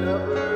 Never.